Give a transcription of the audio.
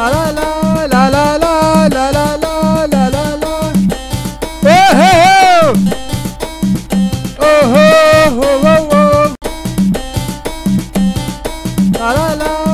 La la la